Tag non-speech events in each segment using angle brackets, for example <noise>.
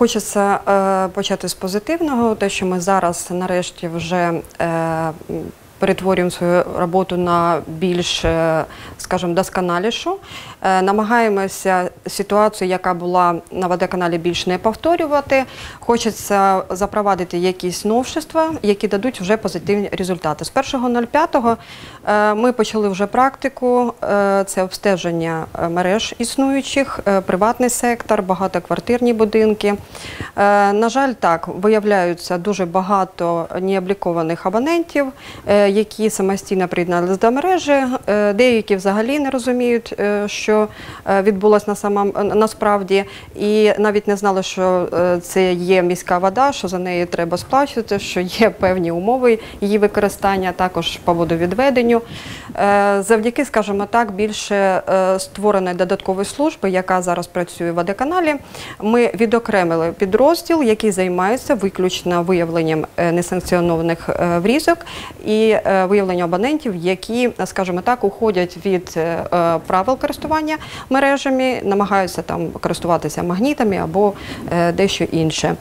Хочеться е, почати з позитивного, те, що ми зараз нарешті вже е, перетворюємо свою роботу на більш, е, скажімо, досконалішу. Е, намагаємося ситуацію, яка була на водоканалі, більш не повторювати. Хочеться запровадити якісь новшества, які дадуть вже позитивні результати. З 1.05 е, ми почали вже практику. Це обстеження мереж існуючих, приватний сектор, багатоквартирні будинки. На жаль, так виявляються дуже багато необлікованих абонентів, які самостійно приєдналися до мережі. Е, Деякі взагалі не розуміють, е, що е, відбулося на самом насправді, і навіть не знали, що це є міська вода, що за неї треба сплачувати, що є певні умови її використання, також по водовідведенню. Завдяки, скажімо так, більше створеної додаткової служби, яка зараз працює в водоканалі, ми відокремили підрозділ, який займається виключно виявленням несанкціонованих врізок і е, виявленням абонентів, які, скажімо так, уходять від е, е, правил користування мережами, намагаються там користуватися магнітами або е, дещо інше.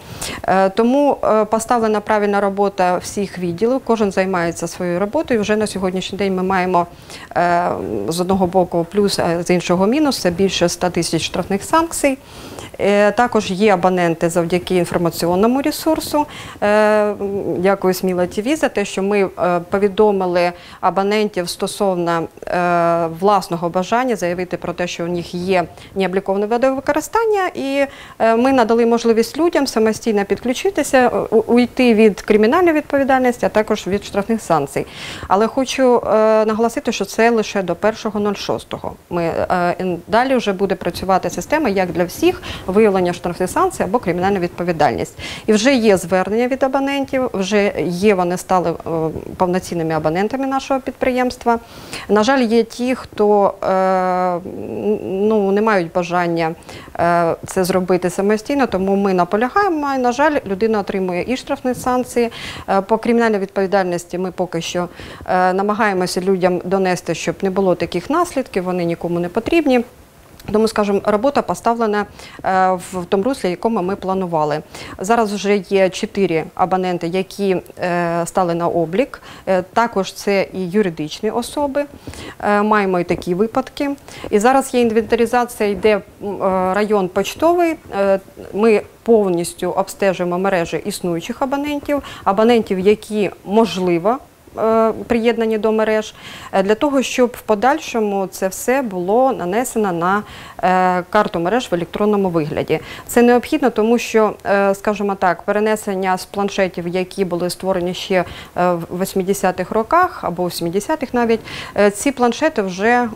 Е, Тому е, поставлена правильна робота всіх відділів, кожен займається своєю роботою. Вже на сьогоднішній день ми маємо е, з одного боку плюс, а з іншого мінус. Це більше 100 тисяч штрафних санкцій. Е, Також є абоненти завдяки інформаційному ресурсу. Е, Дякую Сміла ТВ за те, що ми е, повідомили абонентів стосовно е, власного бажання заявити про те, що у них є необліковане водовикористання, і е, ми надали можливість людям самостійно підключитися, уйти від кримінальної відповідальності, а також від штрафних санкцій. Але хочу е, наголосити, що це лише до 1.06. Ми е, далі вже буде працювати система як для всіх виявлення штрафних санкцій або кримінальна відповідальність. І вже є звернення від абонентів, вже є вони стали е, повноцінними абонентами нашого підприємства. На жаль, є ті, хто е, ну, не мають бажання е, це зробити самостійно, тому ми наполягаємо. І, на жаль, людина отримує і штрафні санкції. Е, По кримінальній відповідальності ми поки що намагаємося людям донести, щоб не було таких наслідків, вони нікому не потрібні. Тому, скажімо, робота поставлена е, в тому руслі, якому ми планували. Зараз вже є чотири абоненти, які е, стали на облік. Е, Також це і юридичні особи. Маємо і такі випадки. І зараз є інвентаризація, йде район почтовий. Ми повністю обстежуємо мережі існуючих абонентів, абонентів, які можливо приєднані до мереж, е, для того, щоб в подальшому це все було нанесено на е, карту мереж в електронному вигляді. Це необхідно, тому що, е, скажімо так, перенесення з планшетів, які були створені ще е, в 80-х роках або в 70-х навіть, е, ці планшети вже е,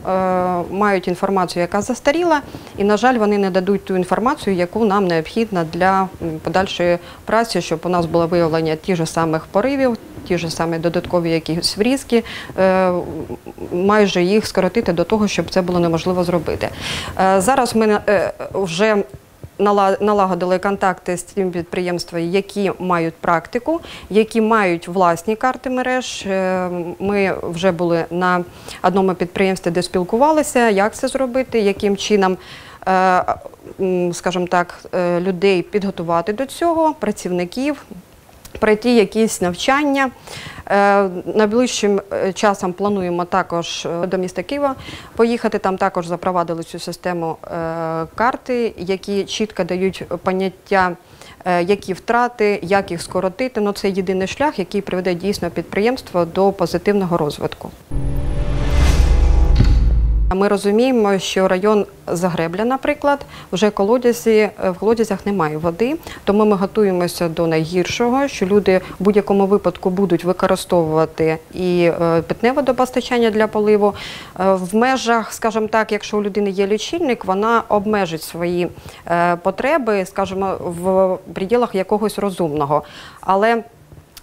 мають інформацію, яка застаріла, і, на жаль, вони не дадуть ту інформацію, яку нам необхідна для подальшої праці, щоб у нас було виявлення ті ж самих поривів, ті ж самі додаткові якісь врізки, е, майже їх скоротити до того, щоб це було неможливо зробити. Е, Зараз ми е, вже нала- налагодили контакти з тим підприємствами, які мають практику, які мають власні карти мереж. Ми вже були на одному підприємстві, де спілкувалися, як це зробити, яким чином. Скажімо так, людей підготувати до цього, працівників, пройти якісь навчання. Е, Найближчим е, часом плануємо також е, до міста Києва поїхати. Там також запровадили цю систему карти, які чітко дають поняття. Які втрати, як їх скоротити, ну це єдиний шлях, який приведе дійсно підприємство до позитивного розвитку. Ми розуміємо, що район Загребля, наприклад, вже колодязі, е, в колодязях немає води, тому ми готуємося до найгіршого, що люди в будь-якому випадку будуть використовувати і е, питне водопостачання для поливу. Е, В межах, скажімо так, якщо у людини є лічильник, вона обмежить свої потреби, скажімо, в приділах якогось розумного. Але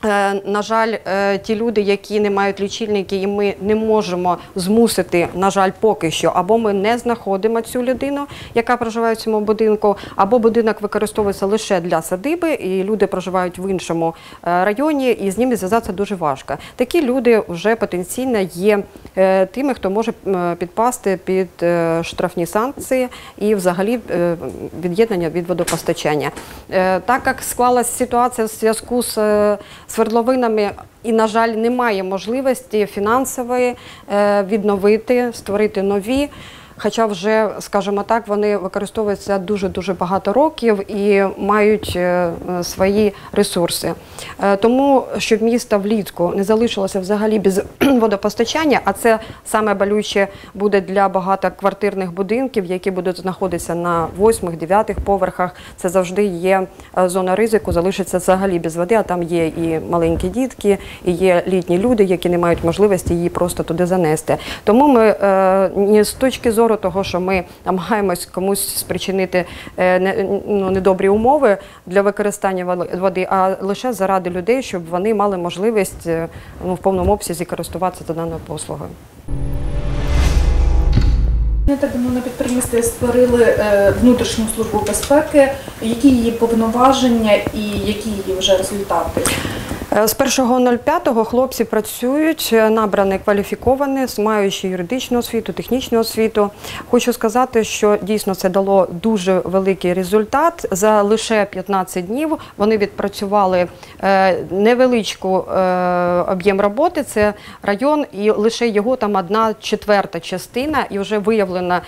На жаль, е, ті люди, які не мають лічильники, і ми не можемо змусити, на жаль, поки що, або ми не знаходимо цю людину, яка проживає в цьому будинку, або будинок використовується лише для садиби, і люди проживають в іншому е, районі, і з ними зв'язатися дуже важко. Такі люди вже потенційно є е, тими, хто може підпасти під е, штрафні санкції і взагалі е, від'єднання від водопостачання. Е, Так як склалася ситуація в зв'язку з е, свердловинами, і, на жаль, немає можливості фінансової е, відновити, створити нові. Хоча вже, скажімо так, вони використовуються дуже-дуже багато років і мають е, свої ресурси. Е, Тому, щоб місто влітку не залишилося взагалі без <clears throat> водопостачання, а це саме болюче буде для багатоквартирних будинків, які будуть знаходитися на восьмих, дев'ятих поверхах. Це завжди є е, зона ризику, залишиться взагалі без води, а там є і маленькі дітки, і є літні люди, які не мають можливості її просто туди занести. Тому ми не з точки зору того, що ми намагаємось комусь спричинити е, ну, недобрі умови для використання води, а лише заради людей, щоб вони мали можливість е, ну, в повному обсязі користуватися даною послугою. Не так давно на підприємстві створили е, внутрішню службу безпеки. Які її повноваження і які її вже результати? Е, З 1.05 хлопці працюють, е, набрані кваліфіковані, маючи юридичну освіту, технічну освіту. Хочу сказати, що дійсно це дало дуже великий результат. За лише 15 днів вони відпрацювали е, невеличку об'єм роботи. Це район, і лише його там одна четверта частина, і вже виявлена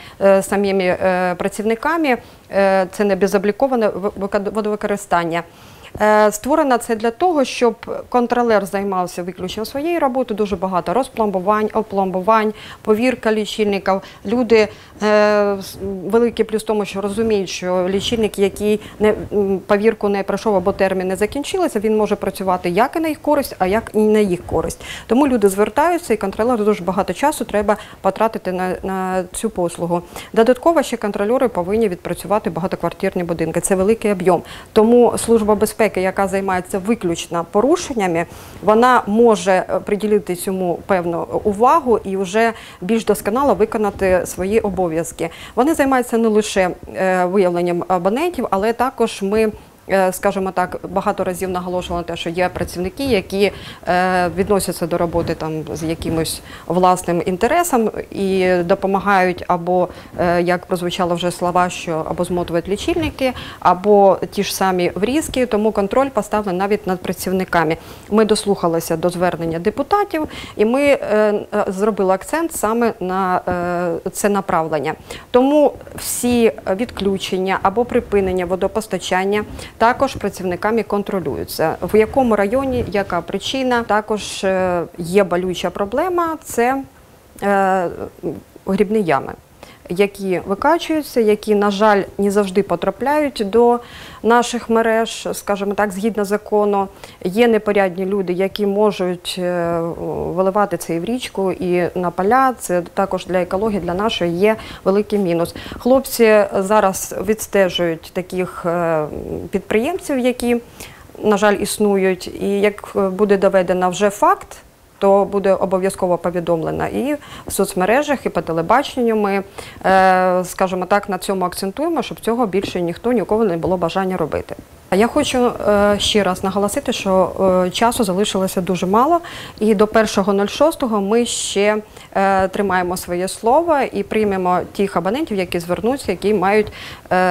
самими працівниками. Це не безобліковане вик- водовикористання. Е, Створена це для того, щоб контролер займався виключно своєю роботою. Дуже багато розпломбувань, опломбувань, повірка лічильників. Люди е, великий плюс тому, що розуміють, що лічильник, який не повірку не пройшов або термін не закінчилися, він може працювати як і на їх користь, а як і на їх користь. Тому люди звертаються, і контролеру дуже багато часу треба потратити на, на цю послугу. Додатково ще контролери повинні відпрацювати багатоквартирні будинки. Це великий об'єм. Тому служба безпеки, яка займається виключно порушеннями, вона може е, приділити цьому певну увагу і вже більш досконало виконати свої обов'язки. Вони займаються не лише е, виявленням абонентів, але також ми. Е, Скажімо так, багато разів наголошували на те, що є працівники, які е, відносяться до роботи там з якимось власним інтересом і допомагають або, е, як прозвучало вже слова, що або змотують лічильники, або ті ж самі врізки, тому контроль поставлений навіть над працівниками. Ми дослухалися до звернення депутатів, і ми зробили акцент саме на це направлення. Тому всі відключення або припинення водопостачання також працівниками контролюються. В якому районі, яка причина, також е, є болюча проблема це е, грібні ями. Які викачуються, які, на жаль, не завжди потрапляють до наших мереж, скажімо так, згідно закону. Є непорядні люди, які можуть е, виливати це і в річку, і на поля. Це також для екології, для нашої є великий мінус. Хлопці зараз відстежують таких е, підприємців, які, на жаль, існують. І як е, буде доведено вже факт, то буде обов'язково повідомлена і в соцмережах, і по телебаченню. Ми, е, скажімо так, на цьому акцентуємо, щоб цього більше ніхто нікого не було бажання робити. Я хочу е, ще раз наголосити, що е, часу залишилося дуже мало, і до 1.06 ми ще е, тримаємо своє слово і приймемо тих абонентів, які звернуться, які мають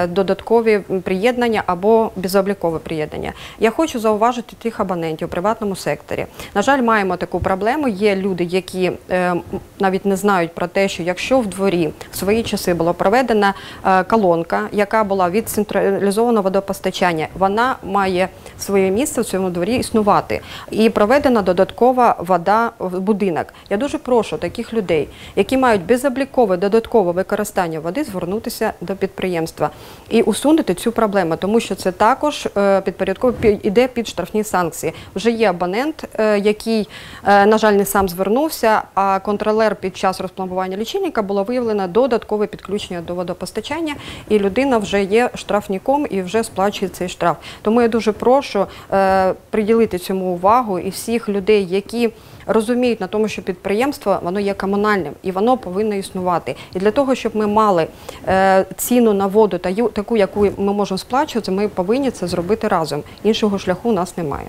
додаткові приєднання або безоблікове приєднання. Я хочу зауважити тих абонентів у приватному секторі. На жаль, маємо таку проблему. Є люди, які навіть не знають про те, що якщо в дворі в свої часи була проведена колонка, яка була від централізованого водопостачання, вона має своє місце в цьому дворі існувати. І проведена додаткова вода в будинок. Я дуже прошу таких людей, які мають безоблікове додаткове використання води, звернутися до підприємства і усунути цю проблему, тому що це також е, підпорядково пі- іде під штрафні санкції. Вже є абонент, е, який, е, на жаль, не сам звернувся, а контролер під час розпломбування лічильника було виявлено додаткове підключення до водопостачання, і людина вже є штрафником і вже сплачує цей штраф. Тому я дуже прошу е, приділити цьому увагу і всіх людей, які розуміють на тому, що підприємство воно є комунальним і воно повинно існувати. І для того, щоб ми мали е, ціну на воду таку, яку ми можемо сплачувати, ми повинні це зробити разом. Іншого шляху у нас немає.